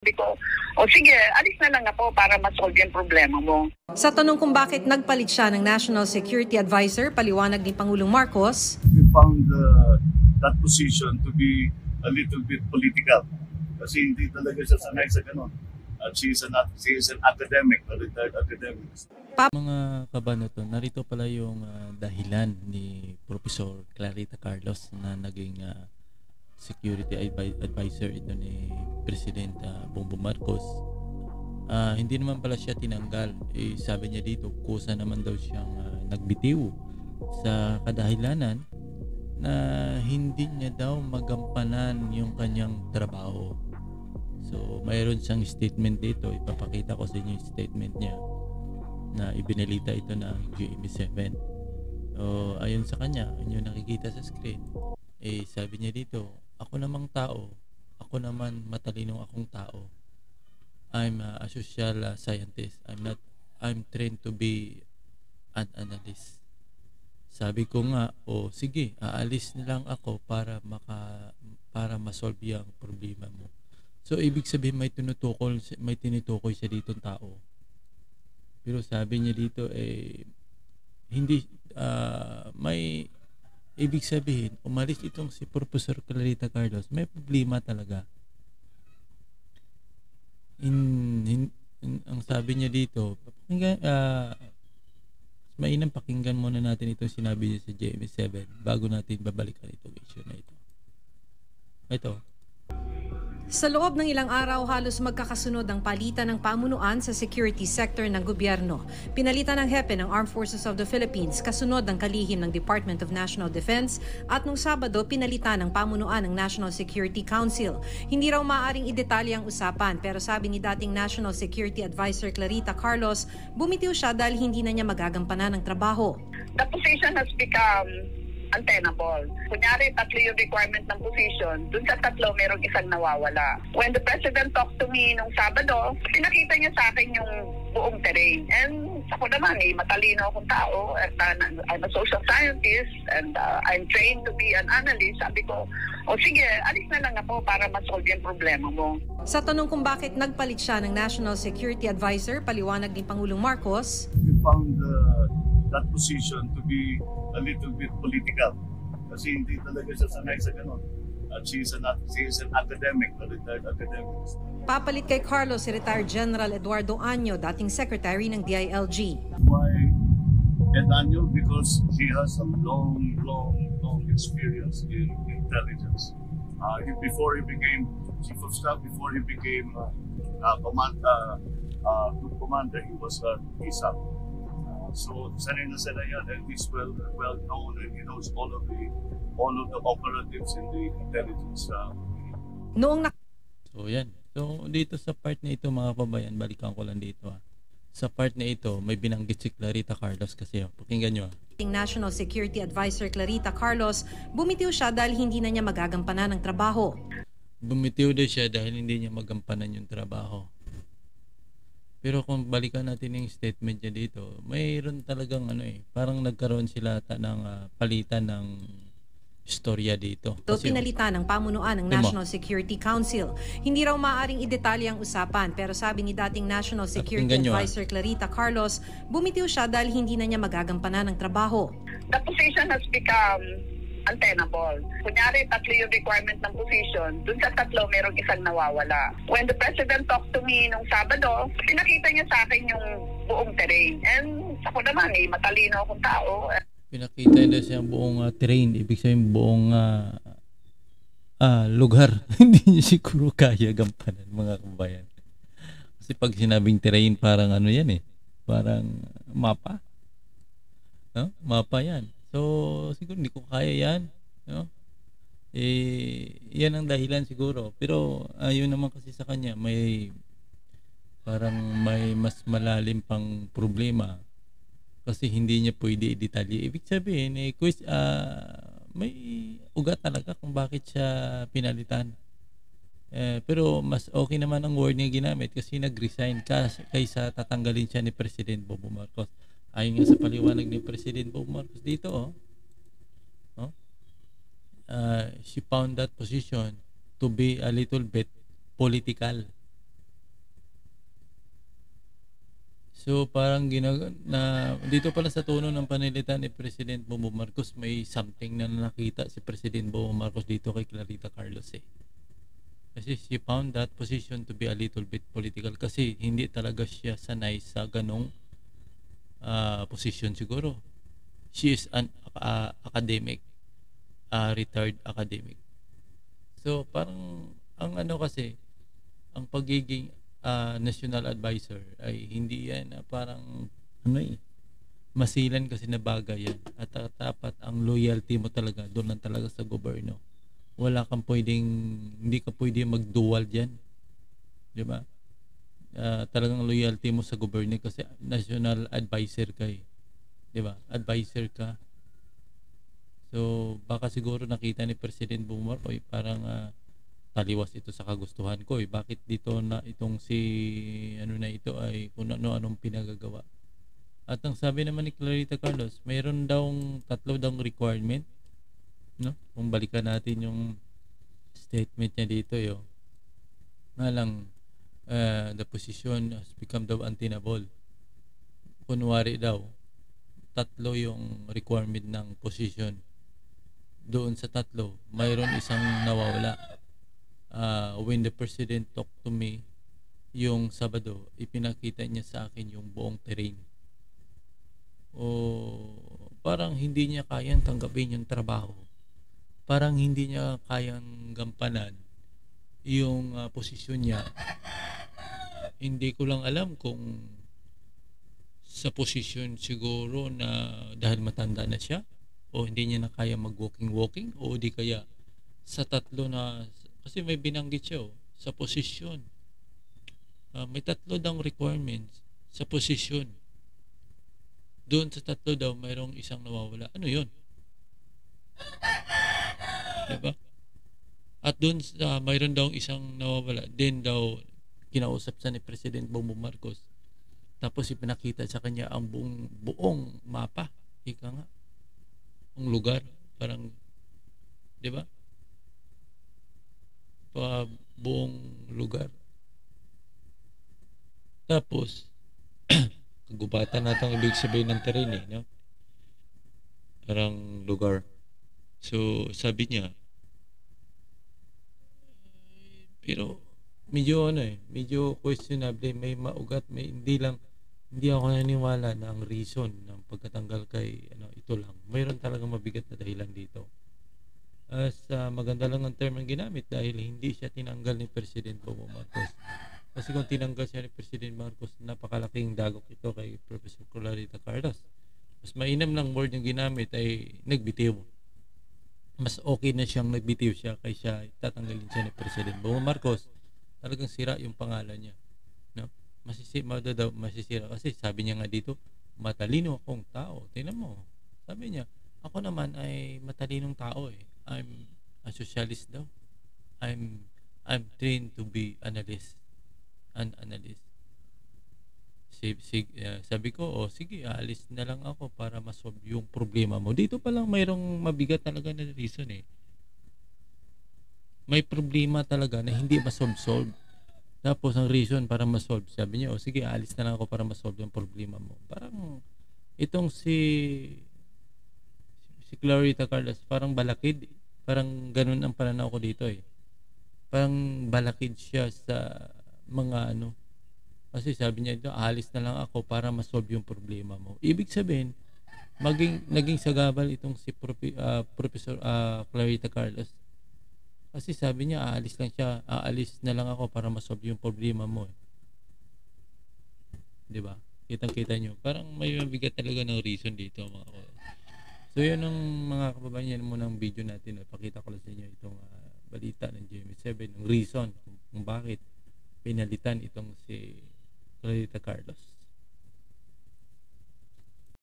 Sabi ko, o sige, alis na lang ako para ma-solve yung problema mo. Sa tanong kung bakit nagpalit siya ng National Security Advisor, paliwanag ni Pangulong Marcos, we found uh, that position to be a little bit political. Kasi hindi talaga siya sanay sa ganun. At she is an, she is an academic, a retired academic. Mga kabanoto, narito pala yung ah, dahilan ni Professor Clarita Carlos na naging ah, security advi- advisor ito ni President ah, Bongbong Marcos. Ah, hindi naman pala siya tinanggal. Eh, sabi niya dito, kusa naman daw siyang ah, nagbitiw sa kadahilanan na hindi niya daw magampanan yung kanyang trabaho. So, mayroon siyang statement dito. Ipapakita ko sa inyo yung statement niya na ibinalita ito ng GMA7. So, ayon sa kanya, inyo nakikita sa screen, eh, sabi niya dito, ako namang tao, ako naman matalinong akong tao. I'm a, a social uh, scientist. I'm not, I'm trained to be an analyst. Sabi ko nga, o sige, aalis na lang ako para maka para ma-solve yung problema mo. So ibig sabihin may tinutukol may tinutukoy siya dito tao. Pero sabi niya dito eh hindi ah, may ibig sabihin umalis itong si Professor Clarita Carlos may problema talaga. In, in- in- ang sabi niya dito, pakinggan, ah, mainam pakinggan muna natin itong sinabi niya sa JMS7 bago natin babalikan itong issue na ito. Ito. Sa loob ng ilang araw, halos magkakasunod ang palitan ng pamunuan sa security sector ng gobyerno. Pinalitan ng hepe ng Armed Forces of the Philippines kasunod ng kalihim ng Department of National Defense at nung Sabado pinalitan ng pamunuan ng National Security Council. Hindi raw maaaring idetalye ang usapan pero sabi ni dating National Security Advisor Clarita Carlos, bumitiw siya dahil hindi na niya magagampanan ng trabaho. The position has become untenable. Kunyari, tatlo yung requirement ng position. Dun sa tatlo, merong isang nawawala. When the President talked to me nung Sabado, pinakita niya sa akin yung buong terrain. And ako naman, eh, matalino akong tao. At, uh, I'm a social scientist and uh, I'm trained to be an analyst. Sabi ko, o sige, alis na lang ako para ma-solve yung problema mo. Sa tanong kung bakit nagpalit siya ng National Security Advisor, paliwanag ni Pangulong Marcos, We found uh, that position to be a little bit political. Kasi hindi talaga siya sanay sa ganun. At she is an, she is an academic, a retired academic. papalit kay Carlos si retired General Eduardo Año, dating Secretary ng DILG. Why Edanyo? Because he has a long, long, long experience in intelligence. Uh, he, before he became chief of staff, before he became uh, uh, command, uh, uh, group commander, he was uh, ISAP. So sanay na sanay yan and he's well well known and he knows all of the all of the operatives in the intelligence uh, Noong So, yan. So, dito sa part na ito, mga kababayan, balikan ko lang dito. Ha. Sa part na ito, may binanggit si Clarita Carlos kasi. Oh. Pakinggan nyo. Ha. dating National Security Advisor Clarita Carlos, bumitiw siya dahil hindi na niya magagampanan ng trabaho. Bumitiw daw siya dahil hindi niya magampanan yung trabaho. Pero kung balikan natin yung statement niya dito, mayroon talagang ano eh, parang nagkaroon sila ta ng ah, palitan ng istorya dito. Kasi, pinalitan ng pamunuan ng. National Security Council. Hindi raw maaaring idetalye ang usapan pero sabi ni dating National Security nyo, ah. Advisor Clarita Carlos, bumitiw siya dahil hindi na niya magagampanan ng trabaho. the position has become untenable. Kunyari, tatlo yung requirement ng position. Dun sa tatlo, merong isang nawawala. When the President talked to me nung Sabado, pinakita niya sa akin yung buong terrain. And ako naman, eh, matalino akong tao. pinakita nila siyang buong ah, terrain, ibig sabihin buong ah, ah, lugar. hindi niya siguro kaya gampanan mga kabayan. Kasi pag sinabing terrain, parang ano yan eh. Parang mapa. No? Mapa yan. So, siguro hindi ko kaya yan. No? Eh, yan ang dahilan siguro. Pero, ayun naman kasi sa kanya, may parang may mas malalim pang problema kasi hindi niya pwede i-detalye. Ibig sabihin, eh, quiz, ah, may ugat talaga kung bakit siya pinalitan. Eh, pero mas okay naman ang word niya ginamit kasi nag-resign ka kaysa tatanggalin siya ni President Bobo Marcos. Ayon nga sa paliwanag ni President Bob Marcos dito, oh, oh, uh, she found that position to be a little bit political. So parang ginag na dito pala sa tono ng panilitan ni President Bobo Marcos may something na nakita si President Bobo Marcos dito kay Clarita Carlos eh. Kasi she found that position to be a little bit political kasi hindi talaga siya sanay sa ganong uh, position siguro. She is an uh, academic, uh, retired academic. So parang ang ano kasi ang pagiging uh, national advisor ay hindi yan uh, parang ano eh masilan kasi na bagay yan at dapat ang loyalty mo talaga doon lang talaga sa gobyerno wala kang pwedeng hindi ka pwedeng mag-dual diyan di ba uh, talagang loyalty mo sa gobyerno kasi national advisor ka eh di ba advisor ka so baka siguro nakita ni President Bumar oy parang uh, taliwas ito sa kagustuhan ko eh. Bakit dito na itong si ano na ito ay kung ano anong pinagagawa. At ang sabi naman ni Clarita Carlos, mayroon daw tatlo daw requirement no? Kung balikan natin yung statement niya dito yo. Nga lang uh, the position has become daw untenable. Kunwari daw tatlo yung requirement ng position. Doon sa tatlo, mayroon isang nawawala uh, when the president talked to me yung Sabado, ipinakita niya sa akin yung buong terrain. O parang hindi niya kayang tanggapin yung trabaho. Parang hindi niya kayang gampanan yung uh, posisyon niya. Hindi ko lang alam kung sa posisyon siguro na dahil matanda na siya o hindi niya na kaya mag-walking-walking o di kaya sa tatlo na kasi may binanggit siya oh, sa posisyon. Uh, may tatlo daw requirements sa posisyon. Doon sa tatlo daw, mayroong isang nawawala. Ano yun? Diba? At doon uh, mayroon daw isang nawawala. Then daw, kinausap sa ni President Bongbong Marcos. Tapos ipinakita sa kanya ang buong, buong mapa. Ika nga. Ang lugar. Parang, di ba? pa buong lugar. Tapos, kagubatan natin ang ibig sabihin ng terrain eh, no? Parang lugar. So, sabi niya, pero medyo ano eh, medyo questionable, may maugat, may hindi lang, hindi ako naniniwala na ang reason ng pagkatanggal kay ano, ito lang. Mayroon talagang mabigat na dahilan dito as uh, maganda lang ang term ang ginamit dahil hindi siya tinanggal ni President Bongbong Marcos. Kasi kung tinanggal siya ni President Marcos, napakalaking dagok ito kay Professor Clarita Carlos. Mas mainam lang word yung ginamit ay nagbitiw. Mas okay na siyang nagbitiw siya kaysa tatanggalin siya ni President Bongbong Marcos. Talagang sira yung pangalan niya. No? Masisira, daw, masisira. Kasi sabi niya nga dito, matalino akong tao. Tingnan mo. Sabi niya, ako naman ay matalinong tao eh I'm a socialist daw. I'm I'm trained to be analyst. An analyst. Si, si, uh, sabi ko, oh, sige, aalis na lang ako para masolve yung problema mo. Dito pa lang mayroong mabigat talaga na reason eh. May problema talaga na hindi masolve-solve. Tapos ang reason para masolve, sabi niya, oh, sige, aalis na lang ako para masolve yung problema mo. Parang itong si si Clarita Carlos, parang balakid Parang ganun ang pananaw ko dito eh. Parang balakid siya sa mga ano. Kasi sabi niya ito, alis na lang ako para ma-solve yung problema mo. Ibig sabihin, maging, naging sagabal itong si Prof, uh, Professor uh, Clarita Carlos. Kasi sabi niya, aalis lang siya, aalis na lang ako para ma-solve yung problema mo. Eh. 'Di ba? Kitang-kita niyo. Parang may mabigat talaga ng reason dito mga So yun ang mga kababayan mo ng video natin. Ipakita ko lang sa inyo itong uh, balita ng GMA7, ng reason kung, kung bakit pinalitan itong si Clarita Carlos.